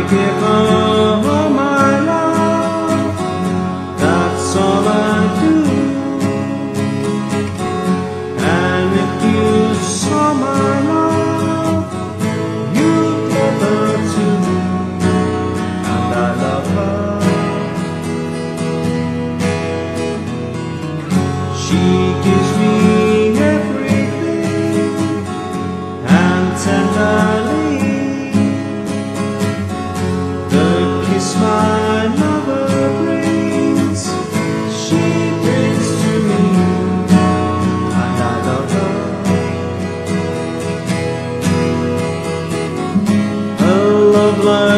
I give all my love, that's all I do. And if you saw my love, you'd give her and I love her. She gives me.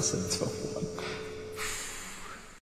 是戳